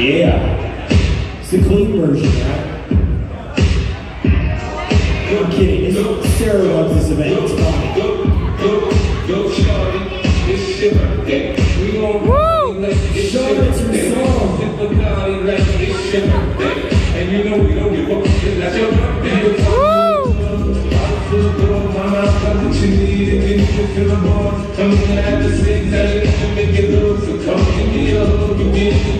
Yeah. It's the clean version, right? No, I'm kidding. It's, Sarah loves this event. It's fine. Go, go, go, Charlie. It's your birthday. We gon' Woo! It's your song. It's your birthday. And you know we don't give up. That's your birthday. I'm gonna have to sing, tell you to make it look so come give me a hug, give me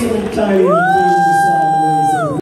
excellent time.